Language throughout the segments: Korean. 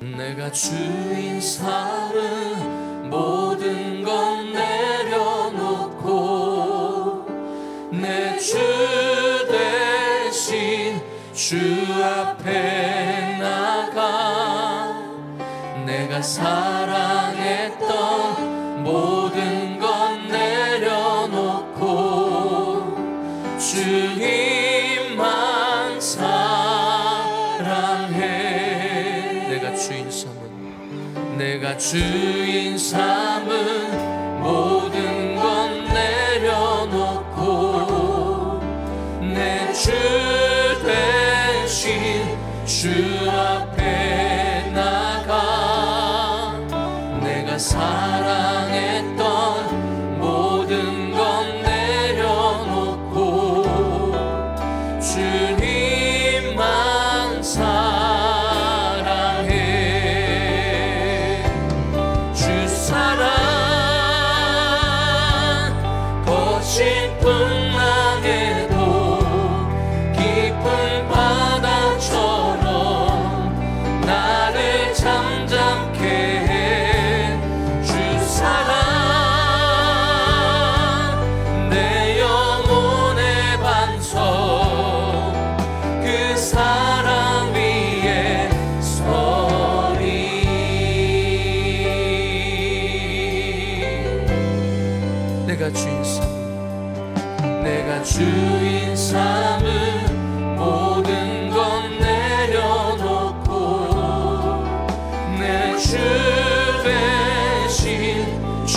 내가 주인 삶은 모든 건 내려놓고 내 주 대신 주 앞에 나가 내가 사랑했던 모든 건 내려놓고 주님 주인 삼을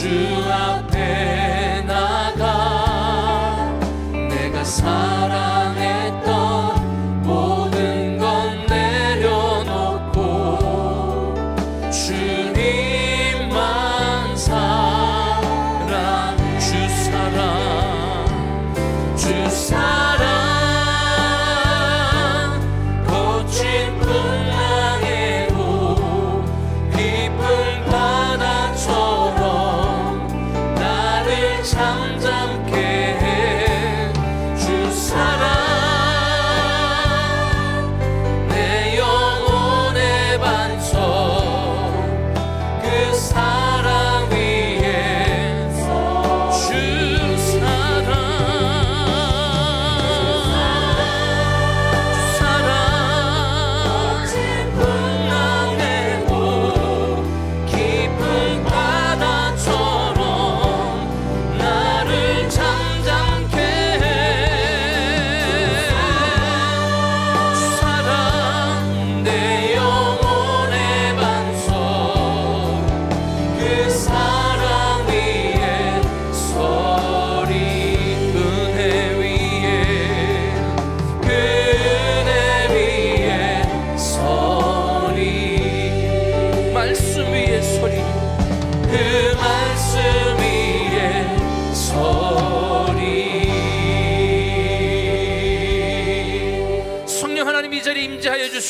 주 앞에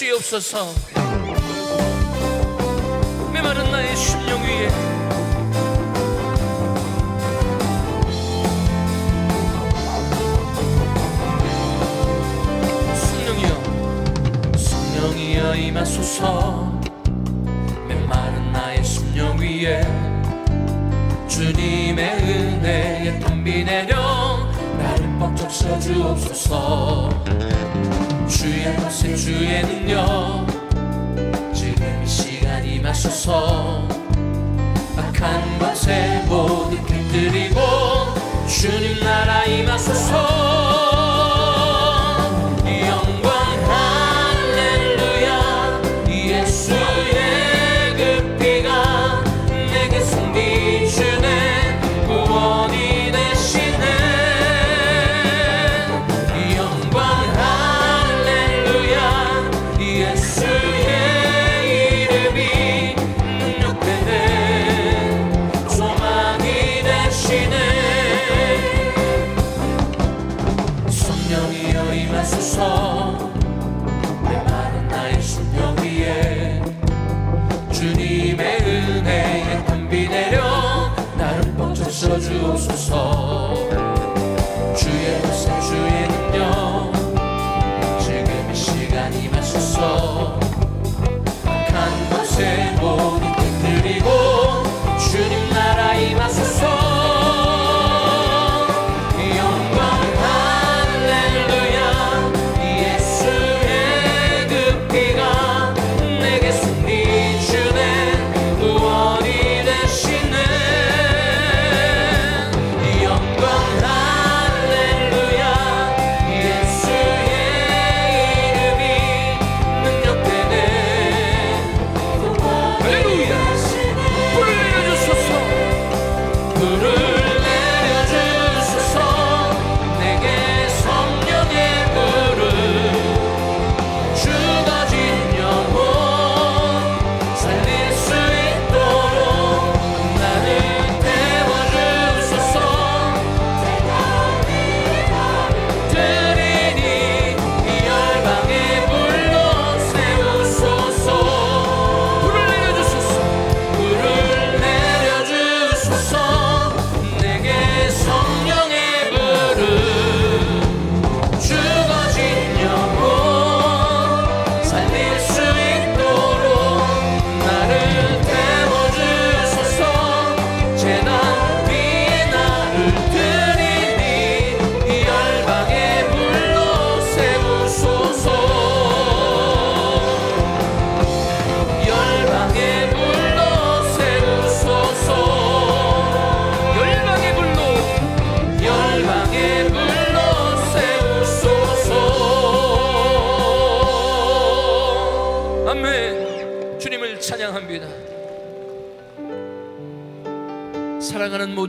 주시옵소서. 메마른 나의 심령 위에. 성령이여 성령이여 임하소서. 메마른 나의 심령 위에. 주님의 은혜에 덤비 내려 나를 벅적 세주옵소서. 주의 것은 주의 능력? 지금 이 시간이 마셔서. 악한 것의 모든 길들이고 주님 나라 임하소서.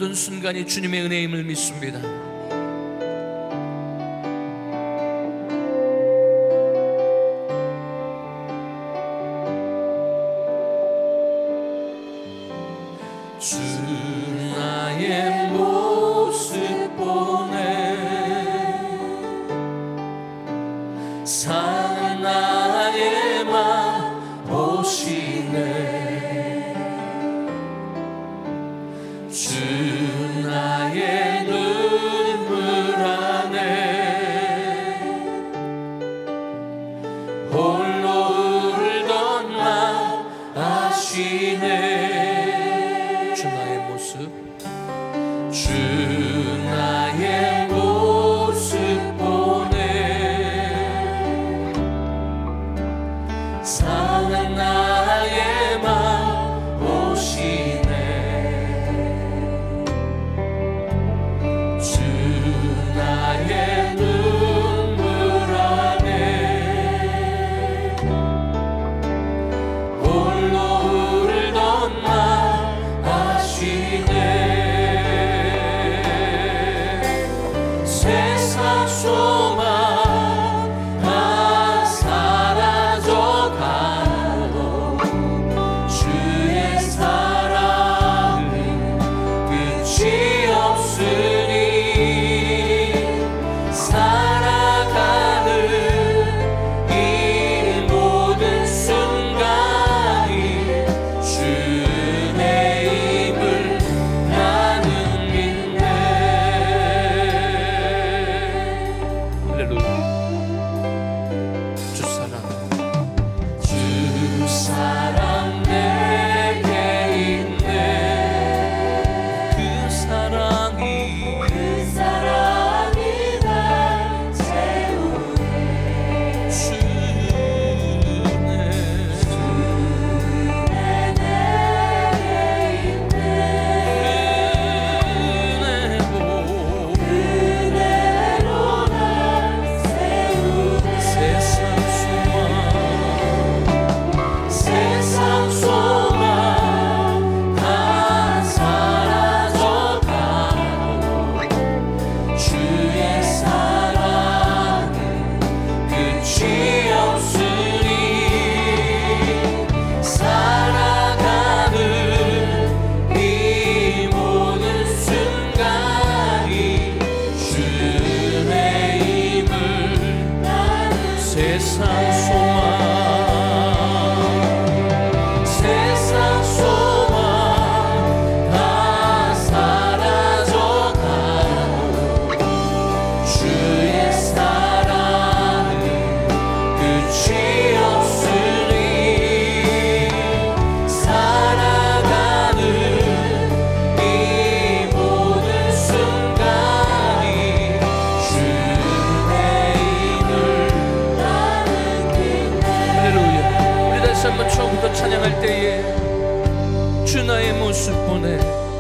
모든 순간이 주님의 은혜임을 믿습니다. 주 cine 주 나의 모습 보내.